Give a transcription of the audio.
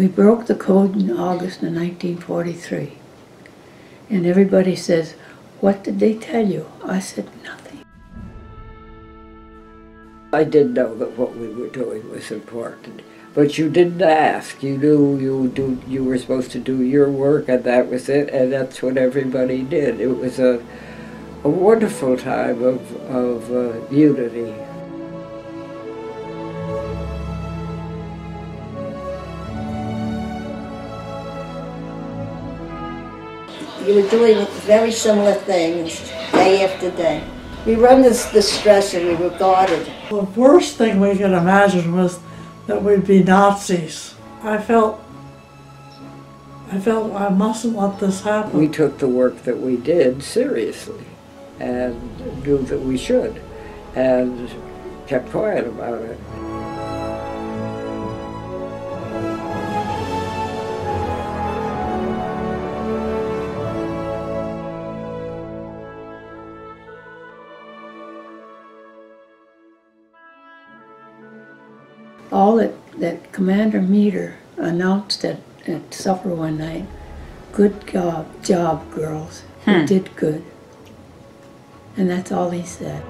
We broke the code in August of 1943. And everybody says, What did they tell you? I said, Nothing. I did know that what we were doing was important, but you didn't ask. You knew you do you were supposed to do your work, and that was it. And that's what everybody did. It was a a wonderful time of of uh, unity. You were doing very similar things day after day. We run this, this stress and we were guarded. The worst thing we could imagine was that we'd be Nazis. I felt, I felt I mustn't let this happen. We took the work that we did seriously, and knew that we should, and kept quiet about it. All that, that Commander Meader announced at, at supper one night good job, job, girls. You hmm. did good. And that's all he said.